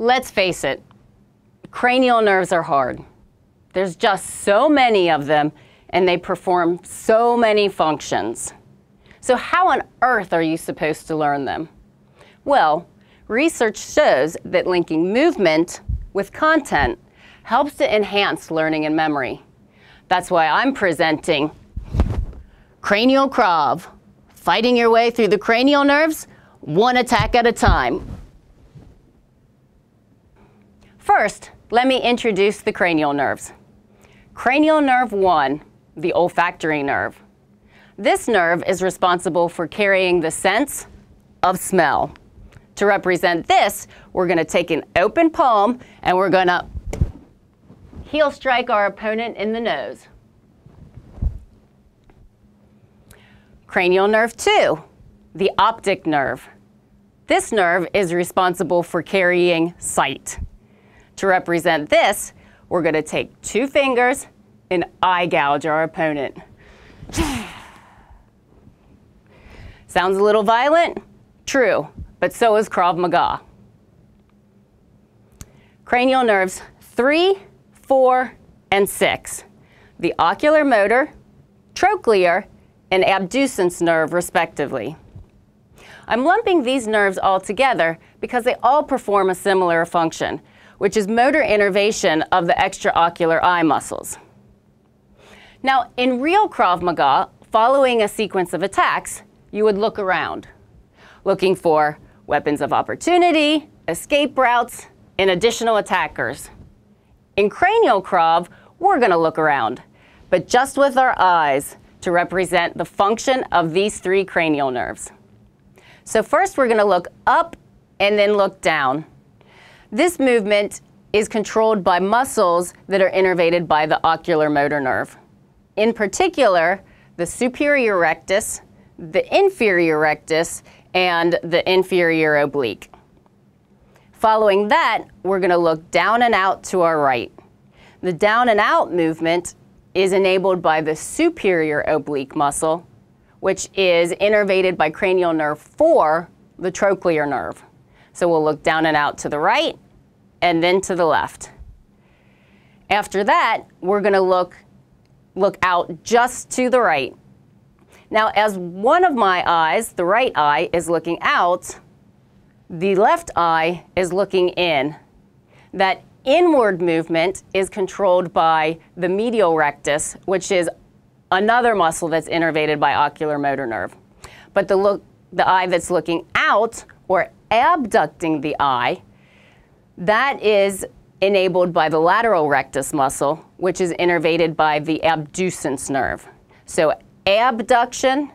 Let's face it, cranial nerves are hard. There's just so many of them and they perform so many functions. So how on earth are you supposed to learn them? Well, research shows that linking movement with content helps to enhance learning and memory. That's why I'm presenting Cranial Krav, fighting your way through the cranial nerves, one attack at a time. First, let me introduce the cranial nerves. Cranial nerve 1, the olfactory nerve. This nerve is responsible for carrying the sense of smell. To represent this, we're going to take an open palm and we're going to heel strike our opponent in the nose. Cranial nerve 2, the optic nerve. This nerve is responsible for carrying sight. To represent this, we're going to take two fingers and eye gouge our opponent. Sounds a little violent? True, but so is Krav Maga. Cranial nerves 3, 4, and 6. The oculomotor, trochlear, and abducens nerve respectively. I'm lumping these nerves all together because they all perform a similar function, which is motor innervation of the extraocular eye muscles. Now, in real Krav Maga, following a sequence of attacks, you would look around, looking for weapons of opportunity, escape routes, and additional attackers. In Cranial Krav, we're going to look around, but just with our eyes to represent the function of these three cranial nerves. So first we're going to look up and then look down. This movement is controlled by muscles that are innervated by the oculomotor nerve. In particular, the superior rectus, the inferior rectus, and the inferior oblique. Following that, we're going to look down and out to our right. The down and out movement is enabled by the superior oblique muscle, which is innervated by cranial nerve 4, the trochlear nerve. So we'll look down and out to the right and then to the left. After that, we're going to look look out just to the right. Now, as one of my eyes, the right eye, is looking out, the left eye is looking in. That inward movement is controlled by the medial rectus, which is another muscle that's innervated by oculomotor nerve. But the, look, the eye that's looking out, or abducting the eye, that is enabled by the lateral rectus muscle, which is innervated by the abducens nerve. So abduction,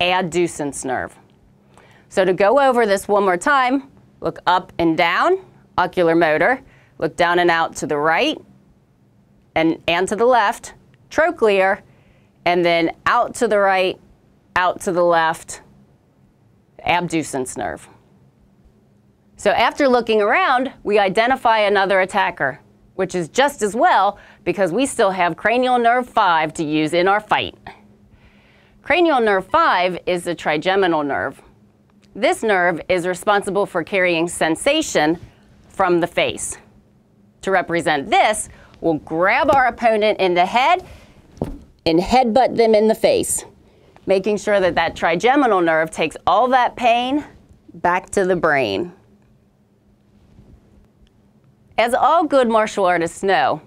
abducens nerve. So to go over this one more time, look up and down, oculomotor, look down and out to the right and, and to the left, trochlear, and then out to the right, out to the left, abducens nerve. So after looking around, we identify another attacker, which is just as well because we still have cranial nerve 5 to use in our fight. Cranial nerve 5 is the trigeminal nerve. This nerve is responsible for carrying sensation from the face. To represent this, we'll grab our opponent in the head and headbutt them in the face, making sure that that trigeminal nerve takes all that pain back to the brain. As all good martial artists know,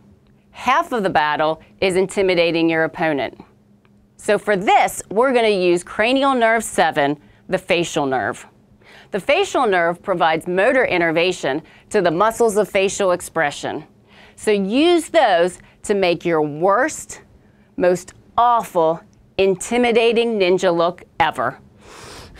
half of the battle is intimidating your opponent. So for this, we're going to use cranial nerve 7, the facial nerve. The facial nerve provides motor innervation to the muscles of facial expression. So use those to make your worst, most awful, intimidating ninja look ever.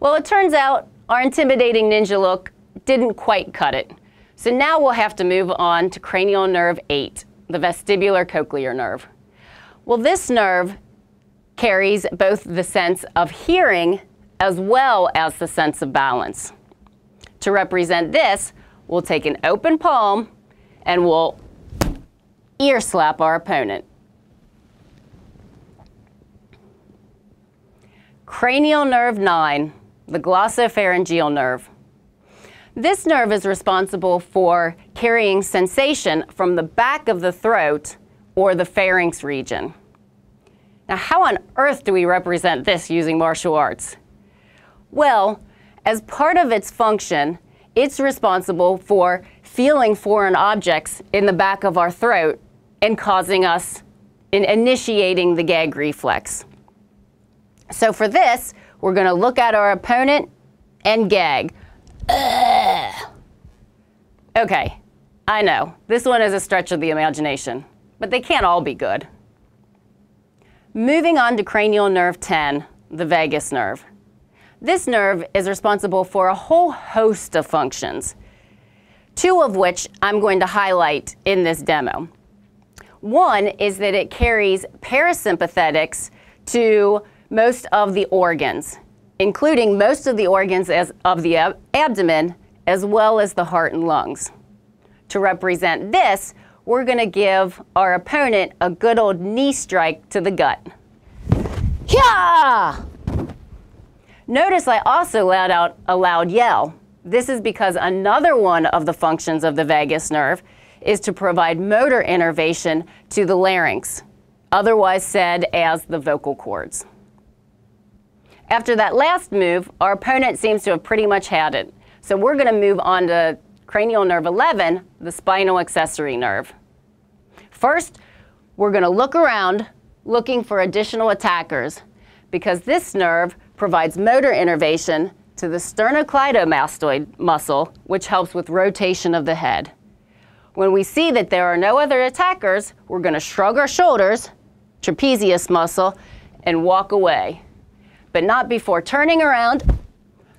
well, it turns out our intimidating ninja look didn't quite cut it. So now we'll have to move on to cranial nerve 8, the vestibulocochlear nerve. Well, this nerve carries both the sense of hearing as well as the sense of balance. To represent this, we'll take an open palm and we'll ear slap our opponent. Cranial nerve 9, the glossopharyngeal nerve. This nerve is responsible for carrying sensation from the back of the throat or the pharynx region. Now, how on earth do we represent this using martial arts? Well, as part of its function, it's responsible for feeling foreign objects in the back of our throat and causing us in initiating the gag reflex. So for this, we're going to look at our opponent and gag. Ugh. Okay, I know, this one is a stretch of the imagination, but they can't all be good. Moving on to cranial nerve 10, the vagus nerve. This nerve is responsible for a whole host of functions, two of which I'm going to highlight in this demo. One is that it carries parasympathetics to most of the organs, including most of the organs as, of the ab abdomen, as well as the heart and lungs. To represent this, we're going to give our opponent a good old knee strike to the gut. Yeah! Notice I also let out a loud yell. This is because another one of the functions of the vagus nerve is to provide motor innervation to the larynx, otherwise said as the vocal cords. After that last move, our opponent seems to have pretty much had it. So we're going to move on to cranial nerve 11, the spinal accessory nerve. First, we're going to look around looking for additional attackers because this nerve provides motor innervation to the sternocleidomastoid muscle, which helps with rotation of the head. When we see that there are no other attackers, we're going to shrug our shoulders, trapezius muscle, and walk away. But not before turning around,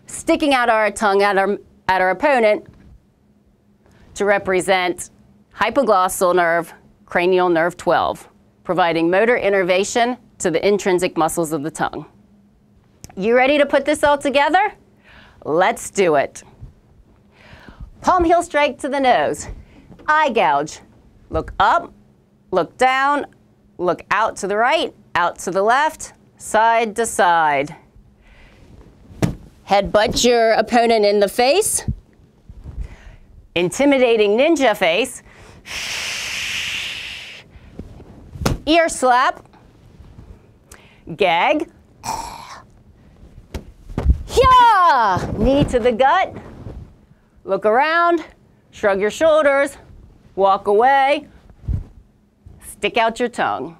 sticking out our tongue at our, at our opponent to represent hypoglossal nerve, cranial nerve 12, providing motor innervation to the intrinsic muscles of the tongue. You ready to put this all together? Let's do it. Palm heel strike to the nose. Eye gouge. Look up, look down, look out to the right, out to the left, side to side. Headbutt your opponent in the face. Intimidating ninja face. Ear slap. Gag. Yeah! Knee to the gut. Look around. Shrug your shoulders. Walk away. Stick out your tongue.